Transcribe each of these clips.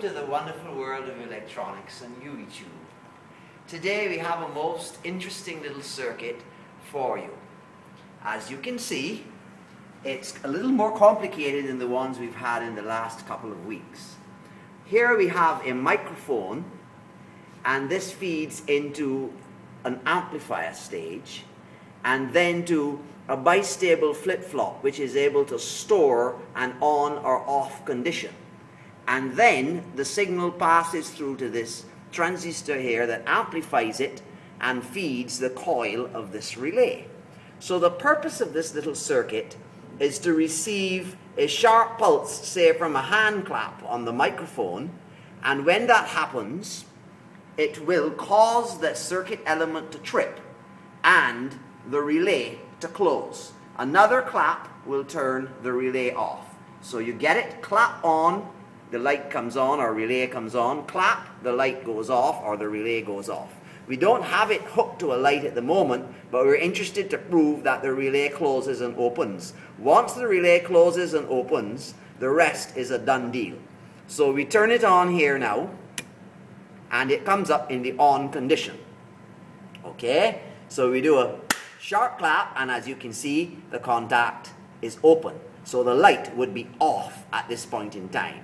to the wonderful world of electronics and YouTube. Today we have a most interesting little circuit for you. As you can see, it's a little more complicated than the ones we've had in the last couple of weeks. Here we have a microphone and this feeds into an amplifier stage and then to a bistable flip-flop which is able to store an on or off condition. And then the signal passes through to this transistor here that amplifies it and feeds the coil of this relay. So the purpose of this little circuit is to receive a sharp pulse, say from a hand clap on the microphone, and when that happens, it will cause the circuit element to trip and the relay to close. Another clap will turn the relay off. So you get it, clap on, the light comes on or relay comes on, clap, the light goes off or the relay goes off. We don't have it hooked to a light at the moment, but we're interested to prove that the relay closes and opens. Once the relay closes and opens, the rest is a done deal. So we turn it on here now, and it comes up in the on condition. Okay? So we do a sharp clap, and as you can see, the contact is open. So the light would be off at this point in time.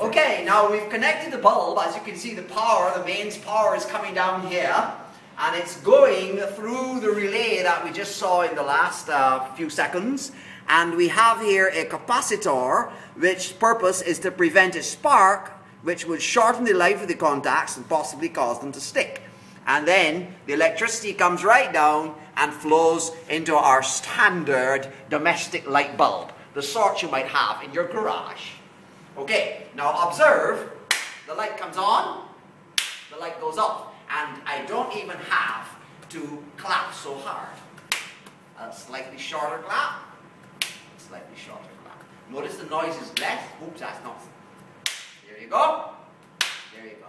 Okay, now we've connected the bulb. As you can see, the power, the mains power is coming down here. And it's going through the relay that we just saw in the last uh, few seconds. And we have here a capacitor, which purpose is to prevent a spark, which would shorten the life of the contacts and possibly cause them to stick. And then the electricity comes right down and flows into our standard domestic light bulb, the sort you might have in your garage. Okay, now observe, the light comes on, the light goes off, and I don't even have to clap so hard. A slightly shorter clap, slightly shorter clap. Notice the noise is less. Oops, that's not. There you go. There you go.